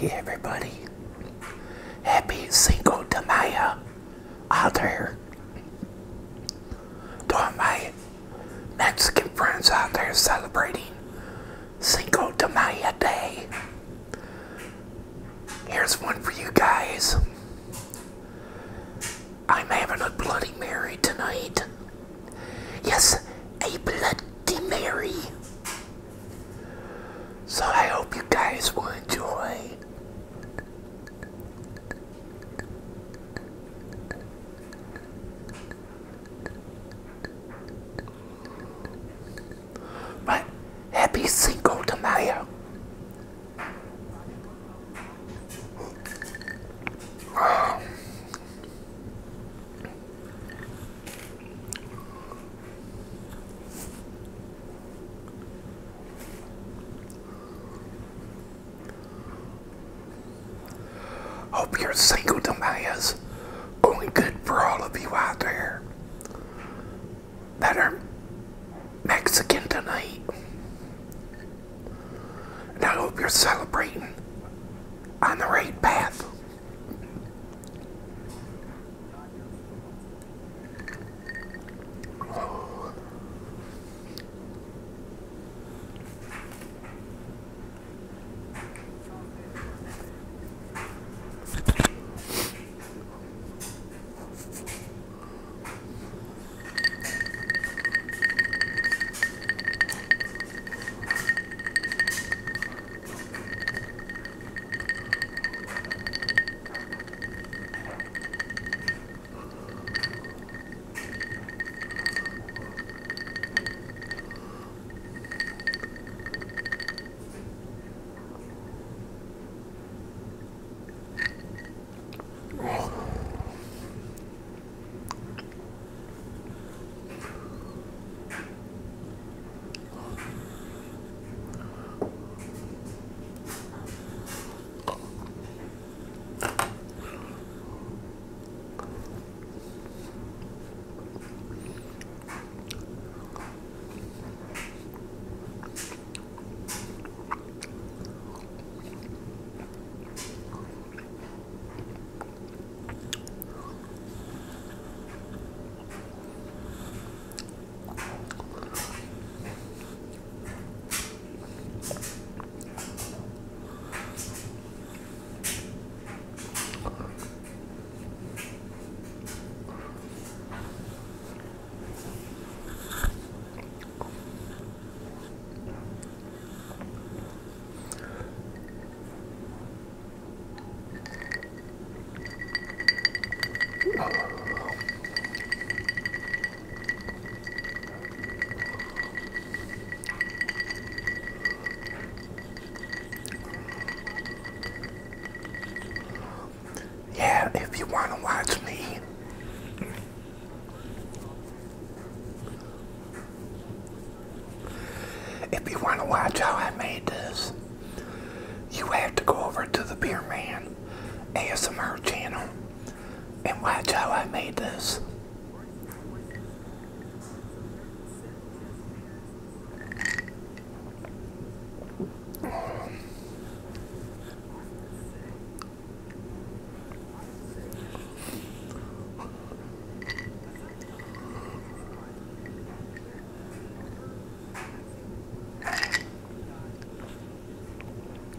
Hey everybody. Happy Cinco de Mayo out there. To all my Mexican friends out there celebrating Cinco de Mayo Day. Here's one for you guys. I'm having a Bloody Mary tonight. Yes, a Bloody Mary. So I hope you guys will enjoy. But happy Cinco de Mayo. Hope your Cinco de Mayo's going good for all of you out there that are Mexican tonight. And I hope you're celebrating on the right path. If you want to watch how I made this, you have to go over to the Beer Man ASMR channel and watch how I made this.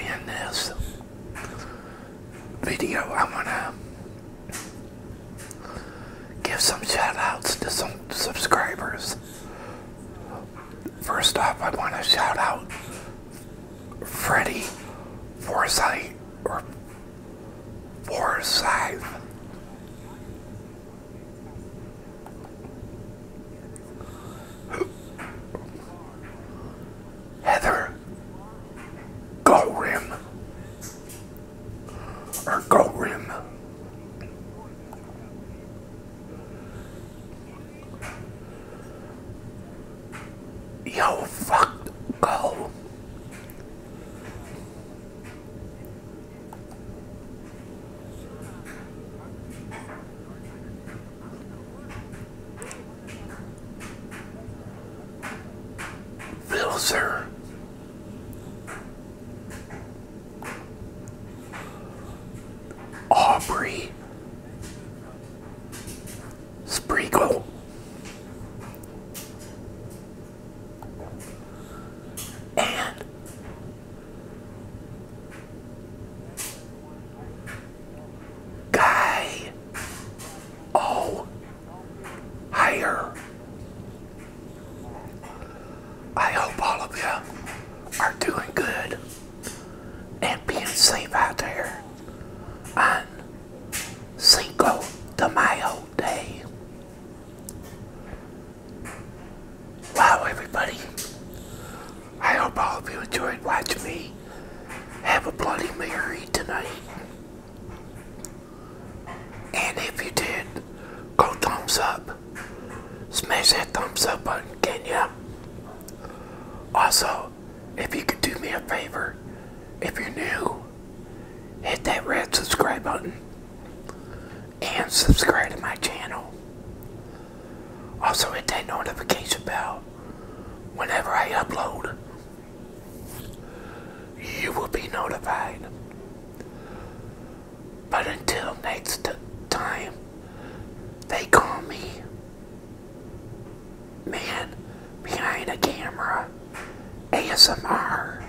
end this video, I want to give some shout outs to some subscribers. First off, I want to shout out Freddie Forsyth or Forsyth. Aubrey. Sprinkle. And Guy. Oh. Higher. I hope all of you are doing good and being safe out there on Cinco de Mayo Day. Wow, everybody. I hope all of you enjoyed watching me have a Bloody Mary tonight. And if you did, go thumbs up. Smash that thumbs up button, can ya? Also, if you could do me a favor, if you're new, hit that red subscribe button and subscribe to my channel. Also, hit that notification bell whenever I upload. You will be notified. But until next time, they call me ASMR.